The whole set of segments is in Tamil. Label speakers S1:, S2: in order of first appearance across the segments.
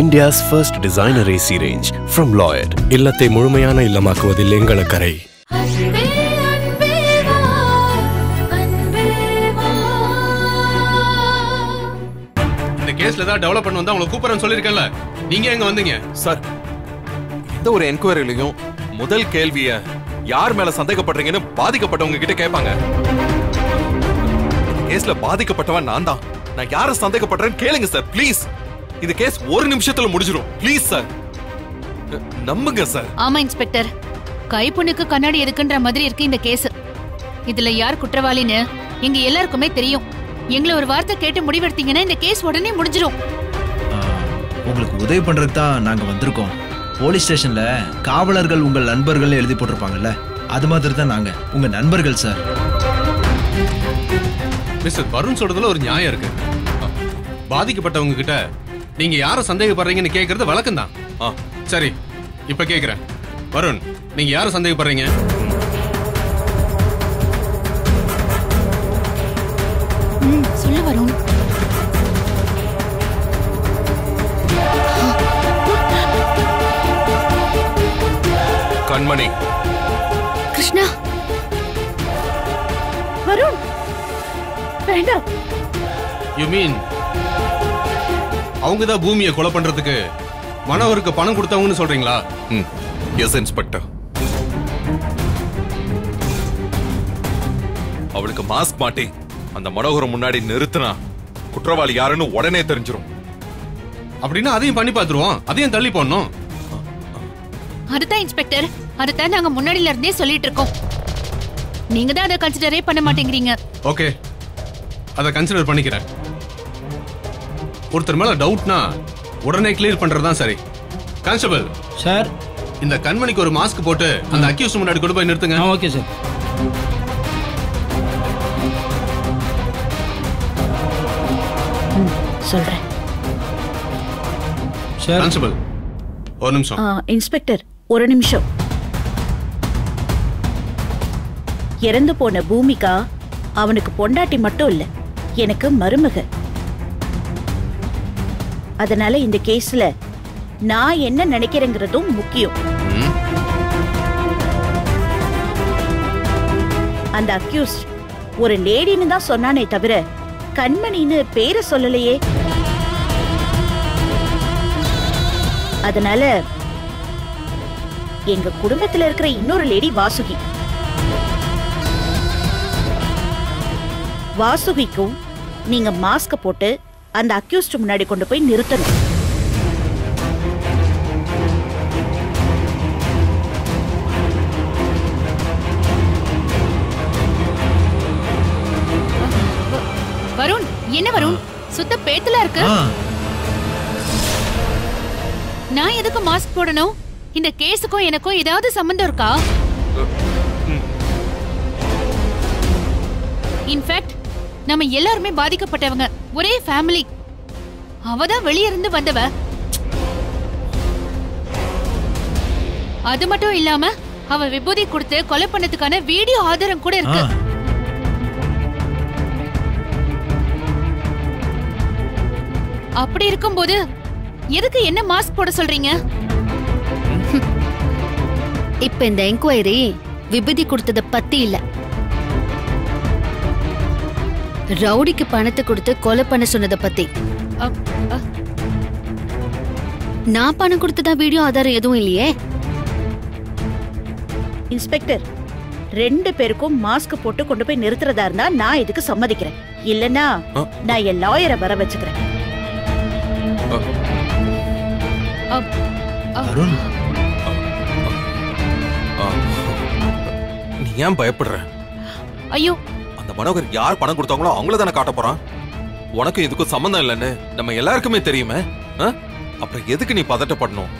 S1: India's first designer AC range from Lloyd.
S2: இல்லத்தை முழுமையான இல்லமாக்குவதில்
S3: வா
S4: இந்த கேஸ்ல ஏதாவது டெவலப் பண்ண வந்தா உங்களை கூப்பிடுறேன்னு சொல்லியிருக்கேன்ல. நீங்க எங்க வந்தீங்க?
S5: சார் எந்த ஒரு என்கொயரிலையும் முதல் கேள்விய யார் மேல சந்தேகப்படுறீங்கன்னு பாதிக்கப்பட்டவங்க கிட்ட கேட்பாங்க. கேஸ்ல பாதிக்கப்பட்டவன் நான் தான். நான் யார சந்தேகப்படுறேன்னு கேளுங்க சார் ப்ளீஸ் இந்த கேஸ் ஒரு நிமிஷத்துல முடிஞ்சிரும். ப்ளீஸ் சார் நம்புங்க சார்
S6: ஆமா இன்ஸ்பெக்டர். கைப்புண்ணுக்கு கண்ணாடி எதுக்குன்ற மாதிரி இருக்கு இந்த கேஸ். இதுல யார் குற்றவாளின்னு எங்க எல்லாருக்குமே தெரியும். எங்களை ஒரு வார்த்தை கேட்டு முடிவெடுத்தீங்கன்னா இந்த கேஸ் உடனே முடிஞ்சிரும்.
S7: ஆ, உங்களுக்கு உதவி பண்றதுக்கு தான் நாங்க வந்திருக்கோம். போலீஸ் ஸ்டேஷன்ல காவலர்கள் உங்கள் நண்பர்கள் எழுதி போட்டிருப்பாங்கல்ல அது மாதிரி தான் நாங்க. உங்க நண்பர்கள் சார்
S4: மிஸ்டர் வருண் சொல்றதுல ஒரு நியாயம் இருக்கு. பாதிக்கப்பட்டவங்க கிட்ட நீங்க யார சந்தேகப்படுறீங்கன்னு கேக்குறது வழக்கம் தான்
S5: ஆ.
S4: சரி இப்ப கேக்குறேன். வருண் நீங்க யார சந்தேகப்படுறீங்க?
S6: சொல்லு
S5: கண்மணி.
S6: கிருஷ்ணா.
S8: வருண். வேண்டாம்.
S4: யூ மீன் அவங்க தான் பூமியை கொலை பண்றதுக்கு மனவருக்கு பணம் கொடுத்தவங்கன்னு சொல்றீங்களா?
S5: ம். எஸ் இன்ஸ்பெக்டர் அவளுக்கு மாஸ்க் மாட்டி அந்த மனோகரம் முன்னாடி நிறுத்தினா குற்றவாளி யாருன்னு உடனே தெரிஞ்சிரும்.
S4: அப்படின்னா அதையும் பண்ணி பார்த்துருவோம். அதையும் தள்ளி போடணும்.
S6: அதுதான் இன்ஸ்பெக்டர் அதுதான் நாங்க முன்னாடில இருந்தே சொல்லிட்டு இருக்கோம். நீங்க தான் அதை கன்சிடரே பண்ண மாட்டேங்கிறீங்க.
S4: ஓகே அதை கன்சிடர் பண்ணிக்கிறேன். ஒருத்தர் மேல டவுட்னா உடனே கிளியர் பண்றது தான் சரி. Constable
S9: sir.
S4: இந்த கண்மணிக்கு ஒரு மாஸ்க் போட்டு அந்த அக்யூஸ் முன்னாடி கொண்டு போய் நிறுத்துங்க.
S9: Okay sir.
S8: சொல்றேன்.
S9: சார்.
S4: கான்ஸ்டபிள் ஒரு நிமிஷம்.
S8: ஆ, இன்ஸ்பெக்டர் ஒரு நிமிஷம். இறந்து போன பூமிகா அவனுக்கு பொண்டாட்டி மட்டும் இல்ல எனக்கு மருமக. அதனால இந்த கேஸ்ல நான் என்ன நினைக்கிறேங்கிறதும் முக்கியம். அந்த அக்யூஸ்ட் ஒரு லேடின்னு தான் சொன்னானே தவிர கண்மணின்னு பேரை சொல்லலையே. அதனால எங்க குடும்பத்துல இருக்கிற இன்னொரு லேடி வாசுகி. வாசுகிக்கும் நீங்க மாஸ்க போட்டு அந்த அக்யூஸ்ட் முன்னாடி கொண்டு போய் நிறுத்தணும்.
S6: வருண் என்ன வருண்? சுத்த பேத்தலா இருக்கு? நான் எதுக்கு மாஸ்க் போடணும்? இந்த கேஸுக்கும் எனக்கும் ஏதாவது சம்பந்தம் இருக்கா? இன்ஃபேக்ட் நம்ம எல்லாருமே பாதிக்கப்பட்டவங்க. ஒரே ஃபேமிலி அவ தான் வெளிய இருந்து வந்தவ. அது மட்டும் இல்லாம அவ விபூதி கொடுத்து கொலை பண்ணதுக்கான வீடியோ ஆதாரம் கூட இருக்கு. அப்படி இருக்கும்போது எதுக்கு என்ன மாஸ்க் போட சொல்றீங்க?
S10: இப்ப இந்த என்கொயரி விபதி கொடுத்தத பத்தி இல்ல. ரவுடிக்கு பணத்தை கொடுத்து கொலை பண்ண சொன்னத பத்தி. நான் பணம் கொடுத்ததா வீடியோ ஆதாரம் எதுவும் இல்லையே?
S8: இன்ஸ்பெக்டர் ரெண்டு பேருக்கும் மாஸ்க் போட்டு கொண்டு போய் நிறுத்துறதா இருந்தா நான் இதுக்கு சம்மதிக்கிறேன். இல்லனா. நான் என் லாயரை வர வச்சுக்கிறேன்.
S6: அப்-
S7: அருண்.
S5: நீ ஏன் பயப்படுற?
S6: ஐயோ
S5: மனோகர் யார் பணம் கொடுத்தாங்களோ அவங்கள தானே காட்ட போறான்? உனக்கும் இதுக்கும் சம்மந்தம் இல்லைன்னு நம்ம எல்லாருக்குமே தெரியுமே ஆ? அப்புறம் எதுக்கு நீ பதட்டப்படணும்?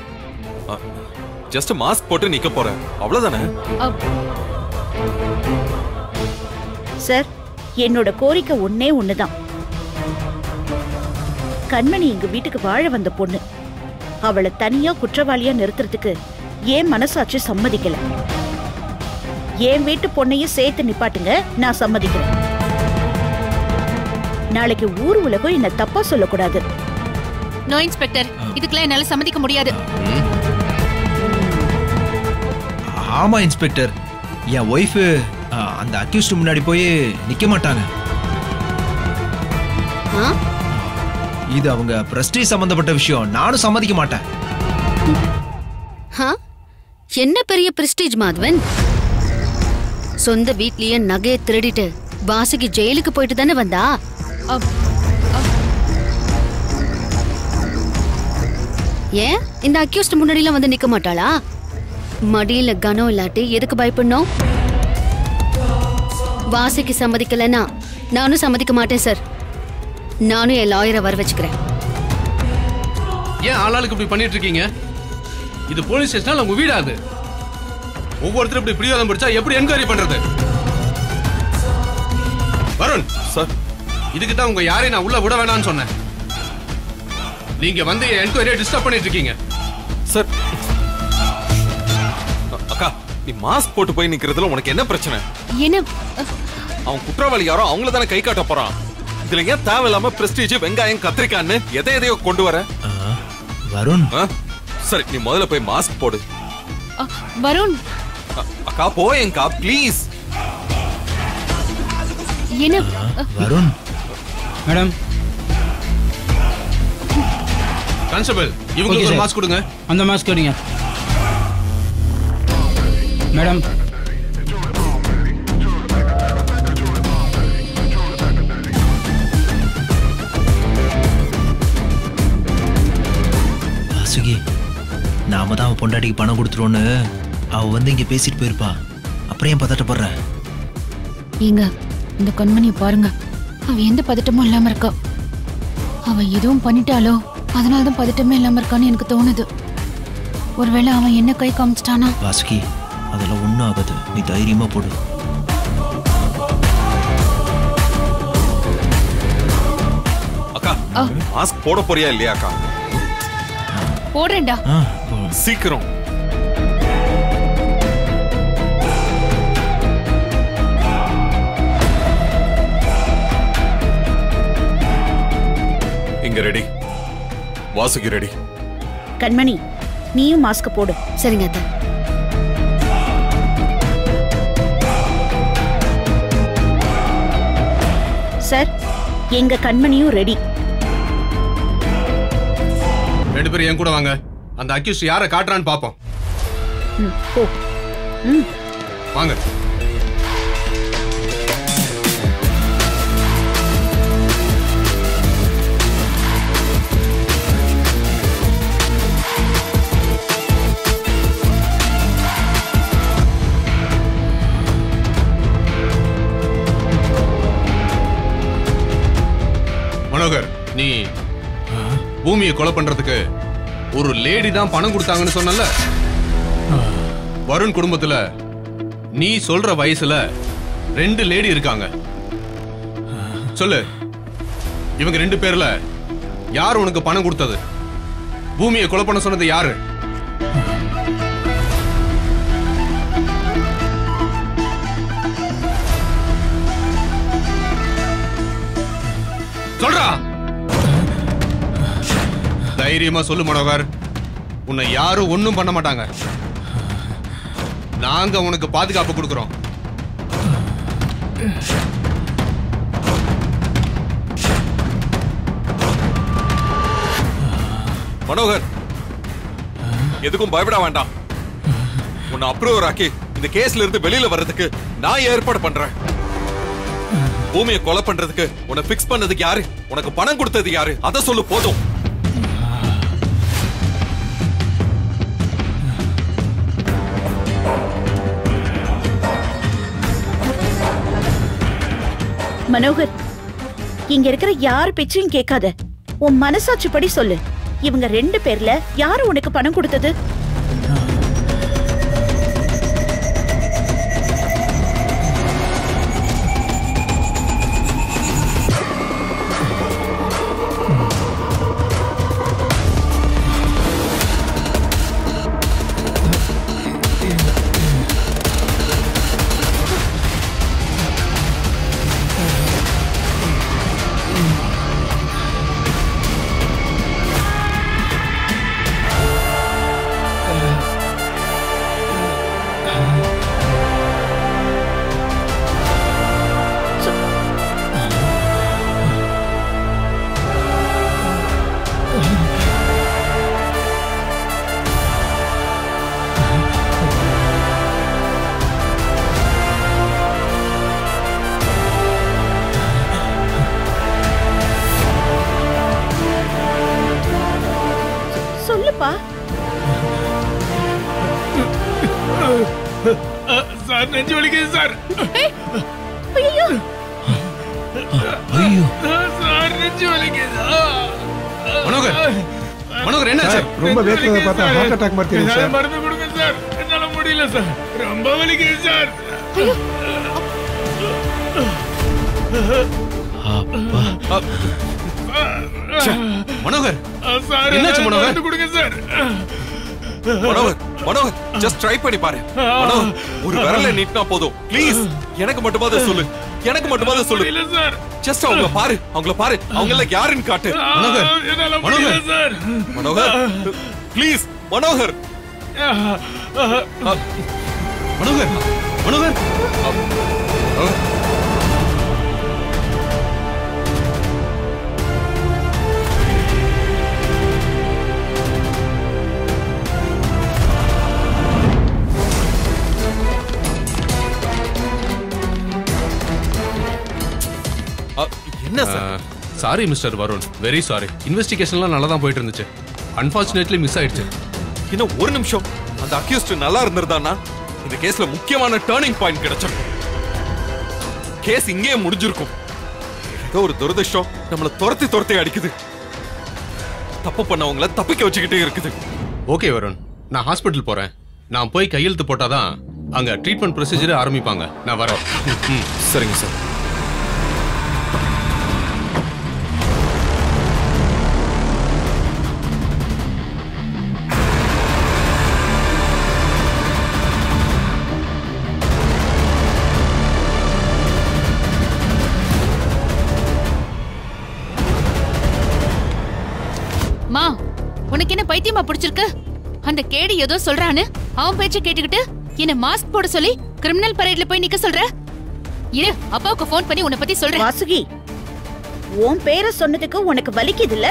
S5: ஜஸ்ட் மாஸ்க் போட்டு நிக்க போற. அவ்வளவுதானே?
S8: சார் என்னோட கோரிக்கை ஒன்னே ஒண்ணுதான். கண்மணி எங்க வீட்டுக்கு வாழ வந்த பொண்ணு. அவளை தனியா குற்றவாளியா நிறுத்துறதுக்கு ஏன் மனசாட்சி சம்மதிக்கல? என் வீட்டு பொண்ணையும் சேர்த்து நிப்பாட்டுங்க. நான் சம்மதிக்கிறேன். நாளைக்கு ஊர் உலகம் என்ன தப்பா சொல்லக்கூடாது.
S6: நோ இன்ஸ்பெக்டர் இதுக்கெல்லாம் என்னால சம்மதிக்க முடியாது.
S7: ஆமா இன்ஸ்பெக்டர் என் ஒய்ஃபு அந்த அக்யூஸ்ட் முன்னாடி போய் நிக்க மாட்டாங்க.
S10: ஆ?
S7: இது அவங்க பிரஸ்டீஜ் சம்பந்தப்பட்ட விஷயம். நானும் சம்மதிக்க மாட்டேன்?
S10: என்ன பெரிய பிரஸ்டீஜ் மாதவன்? சொந்த வீட்லயே நகையை திருடிட்டு வாசுகி ஜெயிலுக்கு போயிட்டு தானே வந்தா? ஏன்? இந்த அக்யூஸ்ட் முன்னாடிலாம் வந்து நிக்க மாட்டாளா? மடியில கனம் இல்லாட்டி எதுக்கு பயப்படணும்? வாசிக்கு சம்மதிக்கலன்னா நானும் சம்மதிக்க மாட்டேன் சார். நானும் என் லாயரை வர வச்சுக்கிறேன்.
S4: ஏன் ஆளாளுக்கு இப்படி பண்ணிட்டு இருக்கீங்க? இது போலீஸ் ஸ்டேஷனா உங்க வீடா அது ஒவ்வொருத்தரும் இப்படி பிடிவாதம் பிடிச்சா எப்படி என்கொயரி பண்றது? வருண்.
S5: சார்.
S4: இதுக்கு தான் உங்க யாரையும் நான் உள்ள விட வேணாம்னு சொன்னேன். நீங்க வந்து என்கொயரியை டிஸ்டர்ப் பண்ணிட்டு இருக்கீங்க.
S5: சார். அக்கா நீ மாஸ்க் போட்டு போய் நிக்கிறதுல உனக்கு என்ன பிரச்சனை?
S6: என்ன?
S5: அவன் குற்றவாளி யாரோ அவங்கள தானே கை காட்ட போறான். இதுல ஏன் தேவையில்லாம பிரஸ்டீஜ் வெங்காயம் கத்திரிக்கான்னு எதை எதையோ கொண்டு வர?
S7: வருண்?
S5: சரி நீ முதல்ல போய் மாஸ்க் போடு.
S6: வருண்.
S5: அக்கா போயேங்கா ப்ளீஸ்
S6: என்ன?
S7: வருண்.
S9: மேடம்.
S4: கான்ஸ்டபிள் இவங்களுக்கு ஒரு. மாஸ்க் கொடுங்க.
S9: அந்த மாஸ்க் எடுங்க. மேடம்.
S7: வாசுகி நாம தான் அவன் பொண்டாட்டிக்கு பணம் கொடுத்துருவோன்னு. அவ வந்து இங்க பேசிட்டு போயிருப்பா. அப்புறம் ஏன் பதட்டப்படுற?
S6: ஏங்க இந்த கண்மணியை பாருங்க. அவ எந்த பதட்டமும் இல்லாம இருக்கா. அவ எதுவும் பண்ணிட்டாலோ அதனாலதான் பதட்டமே இல்லாம இருக்கான்னு எனக்கு தோணுது. ஒருவேளை அவன் என்ன கை காமிச்சிட்டானா?
S7: வாசுகி அதெல்லாம் ஒன்றும் ஆகாது. நீ தைரியமா போடு.
S5: அக்கா மாஸ்க் போட போறியா இல்லையா அக்கா?
S6: போடுறேன்டா.
S5: சீக்கிரம். வாசுகி ரெடி.
S8: கண்மணி நீயும் மாஸ்க் போடு.
S10: சரிங்க அத்தை.
S8: சார் எங்க கண்மணியும் ரெடி.
S4: ரெண்டு பேரும் என் கூட வாங்க. அந்த அக்யூஸ்ட் யாரை காட்டுறான்னு பாப்போம்.
S8: ம், போ. ம்.
S4: வாங்க. பூமியை கொலை பண்றதுக்கு ஒரு லேடி தான் பணம் கொடுத்தாங்கன்னு சொன்னல வருண் குடும்பத்துல நீ சொல்ற வயசுல ரெண்டு லேடி இருக்காங்க. சொல்லு. இவங்க ரெண்டு பேர்ல யார் உனக்கு பணம் கொடுத்தது? பூமியை கொலை பண்ண சொன்னது யாரு? சொல்றா. தைரியமா சொல்லு மனோகர். உன்னை யாரும் ஒன்றும் பண்ண மாட்டாங்க. நாங்க உனக்கு பாதுகாப்பு கொடுக்குறோம்.
S5: மனோகர். எதுக்கும் பயப்பட வேண்டாம். உன்னை அப்ரூவர் ஆக்கி இந்த கேஸ்ல இருந்து வெளியில வர்றதுக்கு நான் ஏற்பாடு பண்றேன். பூமியை கொலை பண்றதுக்கு உன்னை பிக்ஸ் பண்ணதுக்கு யாரு? உனக்கு பணம் கொடுத்தது யாரு? அதை சொல்லு போதும்.
S8: மனோகர் இங்க இருக்கிற யார் பேச்சையும் கேட்காத. உன் மனசாட்சிப்படி சொல்லு. இவங்க ரெண்டு பேர்ல யாரு உனக்கு பணம் கொடுத்தது? ஐயோ.
S4: மனோகர் மனோகர் என்ன
S11: சார்,
S12: ரொம்ப வேக்கிறத பார்த்தா ஹார்ட் அட்டாக் மாதிரி தெரியும்
S11: என்னால
S12: சார்.
S11: மருந்து கொடுங்க சார். என்னால முடியல சார். ரொம்ப வலிக்குது சார்.
S4: மனோகர் என்னாச்சு மனோகர்?
S11: மருந்து கொடுங்க sir.
S5: Manohar Manohar just try பண்ணி பாரு. மனோகர் ஒரு விரல நீட்டினா போதும். ப்ளீஸ் எனக்கு மட்டுமாவது சொல்லு. எனக்கு மட்டுமாவது சொல்லு.
S11: இல்ல சார்.
S5: ஜஸ்ட் அவங்கள பாரு அவங்கள பாரு. அவங்க எல்லாம் யாருன்னு காட்டு.
S4: மனோகர். மனோகர்.
S5: மனோகர் ப்ளீஸ் மனோகர்.
S4: மனோகர் மனோகர்.
S5: என்ன sir
S4: sorry mister Varun very sorry இன்வெஸ்டிகேஷன்லாம் நல்லா தான் போயிட்டு இருந்துச்சு அன்பார்ச்சுனேட்லி மிஸ் ஆயிடுச்சு.
S5: இன்னும் ஒரு நிமிஷம். அந்த அக்யூஸ்ட் நல்லா இருந்திருந்தானா இந்த கேஸ்ல முக்கியமான டேர்னிங் பாயிண்ட் கிடைச்சிருக்கும். கேஸ் இங்கேயே முடிஞ்சிருக்கும். ஏதோ ஒரு துரதிர்ஷ்டம் நம்மள துரத்தி துரத்தி அடிக்குது. தப்பு பண்ணவங்கள தப்பிக்க வச்சுக்கிட்டே இருக்குது.
S4: ஓகே வருண் நான் ஹாஸ்பிட்டல் போறேன். நான் போய் கையெழுத்து போட்டாதான் அங்க ட்ரீட்மெண்ட் ப்ரொசீஜரே ஆரம்பிப்பாங்க. நான் வரேன்.
S5: சரிங்க சார்
S6: பிடிச்சிருக்கு. அந்த கேடி ஏதோ சொல்றான்னு அவன் பேச்ச கேட்டுக்கிட்டு என்ன மாஸ்க் போட சொல்லி கிரிமினல் பரேட்ல போய் நிக்க சொல்ற? இரு அப்பாவுக்கு ஃபோன் பண்ணி உன்னை பத்தி சொல்றேன்.
S8: வாசுகி உன் பேரை சொன்னதுக்கு உனக்கு வலிக்குதுல்ல?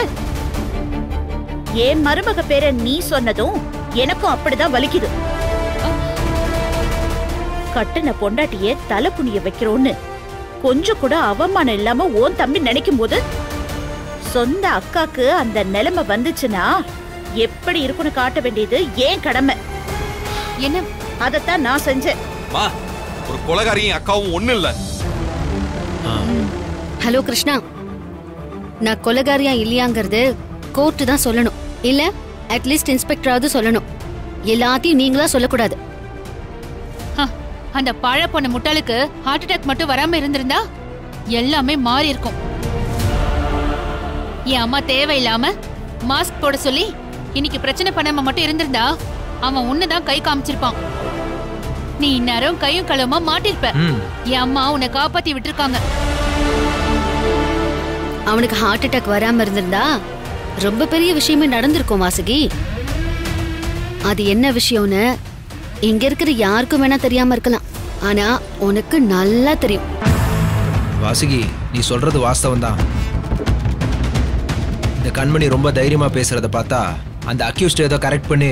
S8: என் மருமக பேரை நீ சொன்னதும் எனக்கும் அப்படிதான் வலிக்குது. கட்டுன பொண்டாட்டிய தலை புனிய வைக்கிறோன்னு கொஞ்சம் கூட அவமானம் இல்லாம உன் தம்பி நினைக்கும் போது சொந்த அக்காக்கு அந்த நிலைமை வந்துச்சுன்னா எப்படி இருக்குன்னு காட்ட வேண்டியது ஏன் கடமை?
S6: என்ன?
S8: அதத்தான் நான் செஞ்சேன்.
S5: மா ஒரு கொலகாரியும் அக்காவும் ஒண்ணு இல்ல.
S10: ஹலோ கிருஷ்ணா. நான் கொலகாரியா இல்லையாங்கிறது கோர்ட்டு தான் சொல்லணும். இல்ல அட்லீஸ்ட் இன்ஸ்பெக்டராவது சொல்லணும். எல்லாத்தையும் நீங்களா சொல்லக்கூடாது.
S6: ஹ, அந்த பழ பொண்ண முட்டாளுக்கு ஹார்ட் அட்டாக் மட்டும் வராம இருந்திருந்தா எல்லாமே மாறி இருக்கும். என் அம்மா தேவையில்லாம மாஸ்க் போட சொல்லி இன்னைக்கு பிரச்சனை பண்ணாம மட்டும் இருந்திருந்தா அவன் உன்னைதான் கை காமிச்சிருப்பான். நீ இந்நேரம் கையும் களவுமா மாட்டிருப்ப. என் அம்மா உன்னை காப்பாத்தி விட்டுருக்காங்க.
S10: அவனுக்கு ஹார்ட் அட்டாக் வராம இருந்திருந்தா ரொம்ப பெரிய விஷயமே நடந்திருக்கும் வாசுகி. அது என்ன விஷயம்னு இங்க இருக்கிற யாருக்கும் வேணா தெரியாம இருக்கலாம். ஆனா உனக்கு நல்லா தெரியும்.
S7: வாசுகி நீ சொல்றது வாஸ்தவம் தான் இந்த கண்மணி ரொம்ப தைரியமா பேசுறத பார்த்தா அந்த அக்யூஸ்ட் ஏதோ கரெக்ட் பண்ணி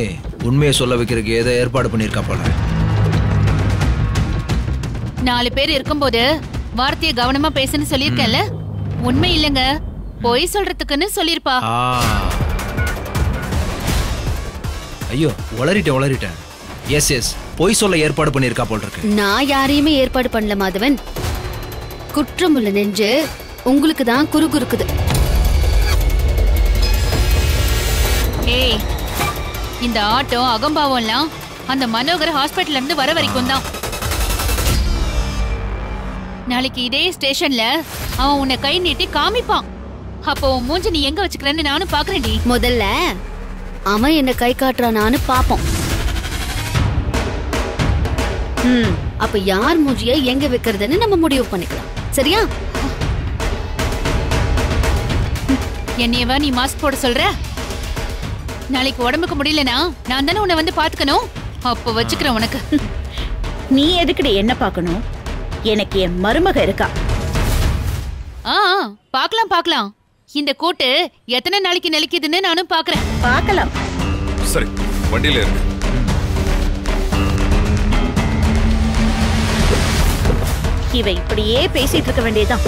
S7: உண்மையை சொல்ல வைக்கிறதுக்கு ஏதோ ஏற்பாடு பண்ணியிருக்கா போல.
S6: நாலு பேர் இருக்கும்போது வார்த்தையை கவனமா பேசுன்னு சொல்லியிருக்கேன்ல? உண்மை இல்லைங்க. பொய் சொல்றதுக்குன்னு சொல்லிருப்பா
S7: ஐயோ உளறிட்டேன் உளறிட்டேன். எஸ் எஸ் பொய் சொல்ல ஏற்பாடு பண்ணியிருக்கா போல் இருக்கு
S10: நான் யாரையுமே ஏற்பாடு பண்ணல மாதவன். குற்றமுள்ள நெஞ்சு உங்களுக்கு தான் குறுகுறுக்குது.
S6: ஏய் இந்த ஆட்டம் அகம்பாவம்லாம் அந்த மனோகர் ஹாஸ்பிட்டல்ல இருந்து வர வரைக்கும் தான். நாளைக்கு இதே ஸ்டேஷன்ல அவன் உன்னை கை நீட்டி காமிப்பான். அப்போ உன் மூஞ்சி நீ எங்க வச்சுக்கிறேன்னு நானும் பாக்குறேன்டி
S10: முதல்ல அவன் என்ன கை காட்டுறானான்னு பாப்போம்.
S8: ம்
S10: அப்ப யார் மூஞ்சிய எங்க வைக்கிறதுன்னு நம்ம முடிவு பண்ணிக்கலாம். சரியா?
S6: என்னையவா நீ மாஸ்க் போட சொல்ற? நாளைக்கு உடம்புக்கு முடியலனா நான் தானே உன்னை வந்து பாத்துக்கணும் அப்போ வச்சுக்கிறேன் உனக்கு.
S8: நீ எதுக்குடி என்ன பார்க்கணும்? எனக்கு என் மருமக இருக்கா.
S6: ஆ பார்க்கலாம் பார்க்கலாம். இந்த கூட்டு எத்தனை நாளைக்கு நிலைக்குதுன்னு நானும் பாக்குறேன்
S8: பார்க்கலாம்.
S5: சரி வண்டியில இருக்கு
S8: இவ இப்படியே பேசிட்டு இருக்க வேண்டியதுதான்.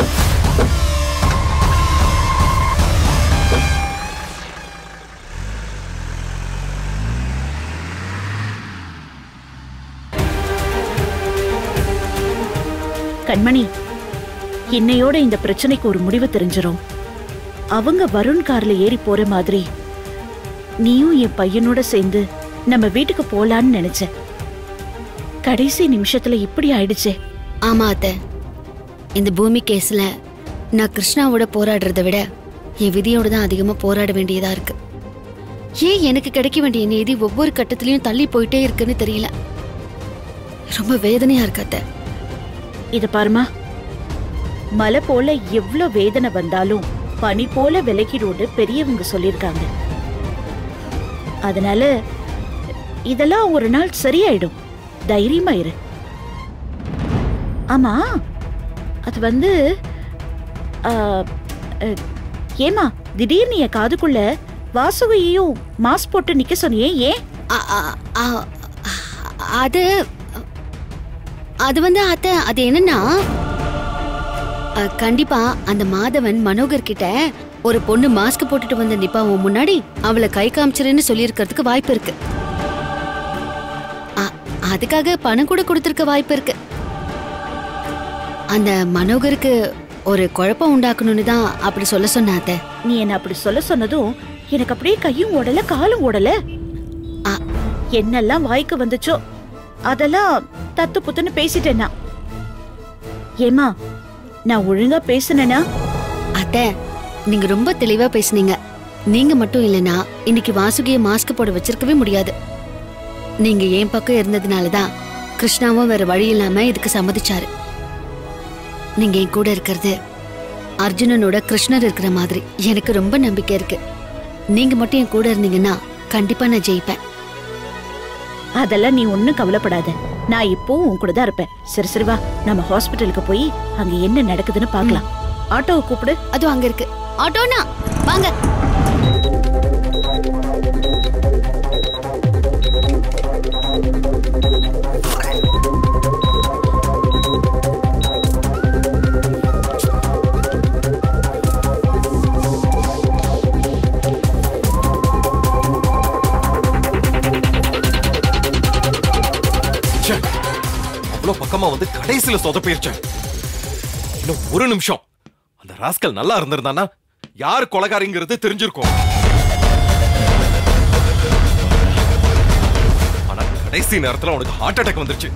S8: கண்மணி இன்னையோட இந்த பிரச்சனைக்கு ஒரு முடிவு தெரிஞ்சிடும் அவங்க வருண் கார்ல ஏறி போற மாதிரி நீயும் என் பையனோட சேர்ந்து நம்ம வீட்டுக்கு போலான்னு நினைச்சேன். கடைசி நிமிஷத்துல இப்படி ஆயிடுச்சே.
S10: ஆமா அத்தை. இந்த பூமி கேஸ்ல நான் கிருஷ்ணாவோட போராடுறத விட என் விதியோட தான் அதிகமா போராட வேண்டியதா இருக்கு. ஏன் எனக்கு கிடைக்க வேண்டிய நீதி ஒவ்வொரு கட்டத்திலயும் தள்ளி போயிட்டே இருக்குன்னு தெரியல. ரொம்ப வேதனையா இருக்கு அத்தை.
S8: இத பாருமா. மலை போல எவ்வளோ வேதனை வந்தாலும் பனி போல விலகிடும்னு பெரியவங்க சொல்லியிருக்காங்க. அதனால இதெல்லாம் ஒரு நாள் சரியாயிடும். தைரியமா இரு. ஆமா அது வந்து ஏமா திடீர்னு என் காதுக்குள்ள வாசுகையையும் மாஸ்க் போட்டு நிக்க சொன்னியே ஏன்?
S10: அது அது வந்து அத்தை அது என்னன்னா கண்டிப்பா அந்த மாதவன் மனோகர் கிட்ட ஒரு பொண்ணு மாஸ்க் போட்டுட்டு வந்து நிப்பா உன் முன்னாடி அவளை கை காமிச்சிருன்னு சொல்லியிருக்கிறதுக்கு வாய்ப்பு இருக்கு. அதுக்காக பணம் கூட கொடுத்திருக்க வாய்ப்பு இருக்கு. அந்த மனோகருக்கு ஒரு குழப்பம் உண்டாக்கணும்னு தான் அப்படி சொல்ல சொன்ன அத்தை.
S8: நீ என்ன அப்படி சொல்ல சொன்னதும் எனக்கு அப்படியே கையும் ஓடல காலும் ஓடல. என்னெல்லாம் வாய்க்கு வந்துச்சோ? அதெல்லாம் தத்து புத்துன்னு பேசிட்டேனா ஏமா நான் ஒழுங்கா பேசுனேனா?
S10: அத்தை நீங்க ரொம்ப தெளிவா பேசுனீங்க. நீங்க மட்டும் இல்லனா இன்னைக்கு வாசுகிய மாஸ்க் போட வச்சிருக்கவே முடியாது. நீங்க என் பக்கம் இருந்ததுனால தான் கிருஷ்ணாவும் வேற வழி இல்லாம இதுக்கு சம்மதிச்சாரு. நீங்க என் கூட இருக்கிறது அர்ஜுனனோட கிருஷ்ணர் இருக்கிற மாதிரி எனக்கு ரொம்ப நம்பிக்கை இருக்கு. நீங்க மட்டும் என் கூட இருந்தீங்கன்னா கண்டிப்பா நான் ஜெயிப்பேன்.
S8: அதெல்லாம் நீ ஒண்ணும் கவலைப்படாத. நான் இப்போ உன் கூட தான் இருப்பேன். சரி சரி வா. நம்ம ஹாஸ்பிட்டலுக்கு போய் அங்க என்ன நடக்குதுன்னு பார்க்கலாம். ஆட்டோவை கூப்பிடு.
S10: அதுவும் அங்க இருக்கு. ஆட்டோனா? வாங்க.
S5: அவ்வளவு வந்து கடைசியில சொதப்பிருச்சேன் இன்னும் ஒரு நிமிஷம். அந்த ராஸ்கல் நல்லா இருந்திருந்தானா யார் கொலகாரிங்கிறது தெரிஞ்சிருக்கும். ஆனா கடைசி நேரத்துல உனக்கு ஹார்ட் அட்டாக் வந்துருச்சு.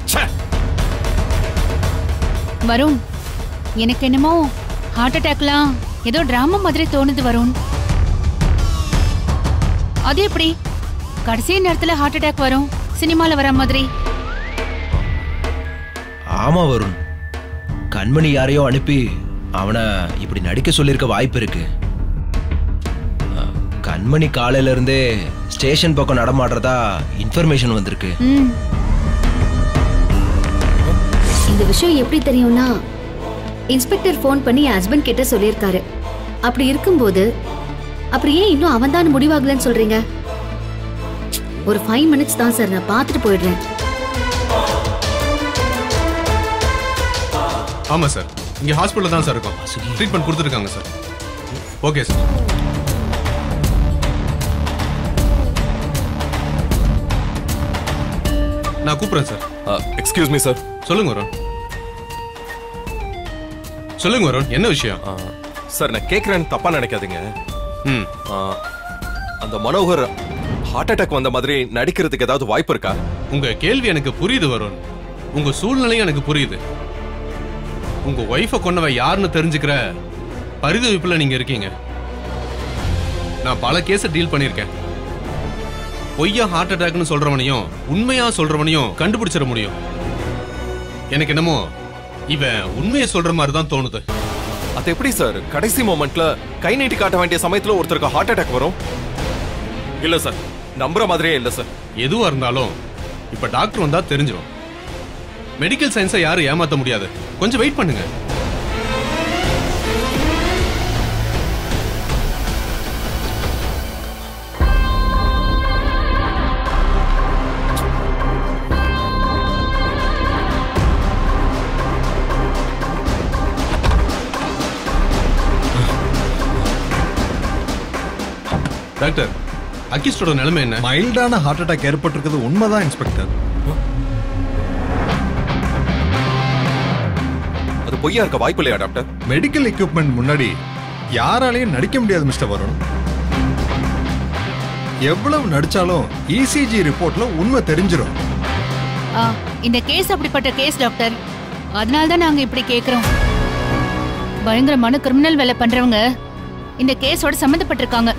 S5: வரும்
S6: வருண் எனக்கு என்னமோ ஹார்ட் அட்டாக்லாம் ஏதோ டிராமா மாதிரி தோணுது வருண். அது எப்படி? கடைசி நேரத்துல ஹார்ட் அட்டாக் வரும் சினிமால வர மாதிரி.
S7: ஆமா வருண். கண்மணி யாரையோ அனுப்பி அவனை இப்படி நடிக்க சொல்லியிருக்க வாய்ப்பு இருக்கு. கண்மணி காலையில இருந்தே ஸ்டேஷன் பக்கம் நடமாடுறதா இன்ஃபர்மேஷன் வந்திருக்கு.
S10: இந்த விஷயம் எப்படி தெரியும்னா இன்ஸ்பெக்டர் ஃபோன் பண்ணி என் ஹஸ்பண்ட் கிட்ட சொல்லியிருக்காரு. அப்படி இருக்கும்போது அப்புறம் ஏன் இன்னும் அவன் தான் முடிவாகலன்னு சொல்றீங்க? ஒரு ஃபைவ் மினிட்ஸ் தான் சார் நான் பார்த்துட்டு போயிடுறேன்.
S4: ஆமா சார். இங்க ஹாஸ்பிட்டல் தான் சார் இருக்கும். ட்ரீட்மெண்ட் கொடுத்துருக்காங்க சார். Okay sir. நான் கூப்பிடுறேன் சார்.
S5: எக்ஸ்கியூஸ் மீ சார்
S4: சொல்லுங்க வருண். சொல்லுங்க வருண் என்ன விஷயம்?
S5: சார் நான் கேட்குறேன்னு தப்பா நினைக்காதீங்க.
S4: ம்.
S5: அந்த மனோகர் ஹார்ட் அட்டாக் வந்த மாதிரி நடிக்கிறதுக்கு ஏதாவது வாய்ப்பு இருக்கா?
S4: உங்க கேள்வி எனக்கு புரியுது வருண். உங்க சூழ்நிலையும் எனக்கு புரியுது. உங்க ஒய்ஃபை கொண்டவ யாருன்னு தெரிஞ்சுக்கிற பரிதவிப்புல நீங்க இருக்கீங்க. நான் பல கேஸை டீல் பண்ணியிருக்கேன். பொய்யா ஹார்ட் அட்டாக்னு சொல்றவனையும் உண்மையா சொல்றவனையும் கண்டுபிடிச்சிட முடியும். எனக்கு என்னமோ இவன் உண்மையை சொல்ற மாதிரி தான் தோணுது.
S5: அது எப்படி சார் கடைசி மொமெண்ட்ல கை நீட்டி காட்ட வேண்டிய சமயத்துல ஒருத்தருக்கு ஹார்ட் அட்டாக் வரும்? இல்ல சார் நம்புற மாதிரியே இல்ல சார்
S4: எதுவா இருந்தாலும் இப்ப டாக்டர் வந்தா தெரிஞ்சிடும் மெடிக்கல் சயின்ஸை யாரும் ஏமாத்த முடியாது. கொஞ்சம் வெயிட் பண்ணுங்க. டாக்டர் அக்கிஸ்டோட நிலைமை என்ன?
S12: மைல்டான ஹார்ட் அட்டாக் ஏற்பட்டிருக்கிறது உண்மைதான் இன்ஸ்பெக்டர்
S13: அது பொய்யா இருக்க வாய்ப்பு இல்லையா டாக்டர்?
S12: மெடிக்கல் எக்யூப்மெண்ட் முன்னாடி யாராலையும் நடிக்க முடியாது மிஸ்டர் வருண். எவ்வளவு நடிச்சாலும் இசிஜி ரிப்போர்ட்ல உண்மை தெரிஞ்சிடும்
S6: ஆ, இந்த கேஸ் அப்படிப்பட்ட கேஸ் டாக்டர். அதனால தான் நாங்க இப்படி கேக்குறோம். பயங்கரமான கிரிமினல் வேலை பண்றவங்க இந்த கேஸோட சம்மந்தப்பட்டிருக்காங்க.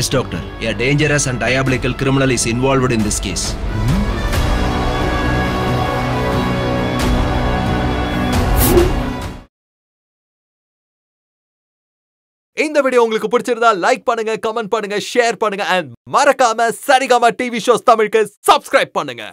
S7: Yes doctor a dangerous and diabolical criminal is involved in this case.
S5: இந்த வீடியோ உங்களுக்கு பிடிச்சிருந்தா லைக் பண்ணுங்க கமெண்ட் பண்ணுங்க ஷேர் பண்ணுங்க அண்ட் மறக்காம சரிகமா டிவி ஷோஸ் தமிழுக்கு சப்ஸ்கிரைப் பண்ணுங்க.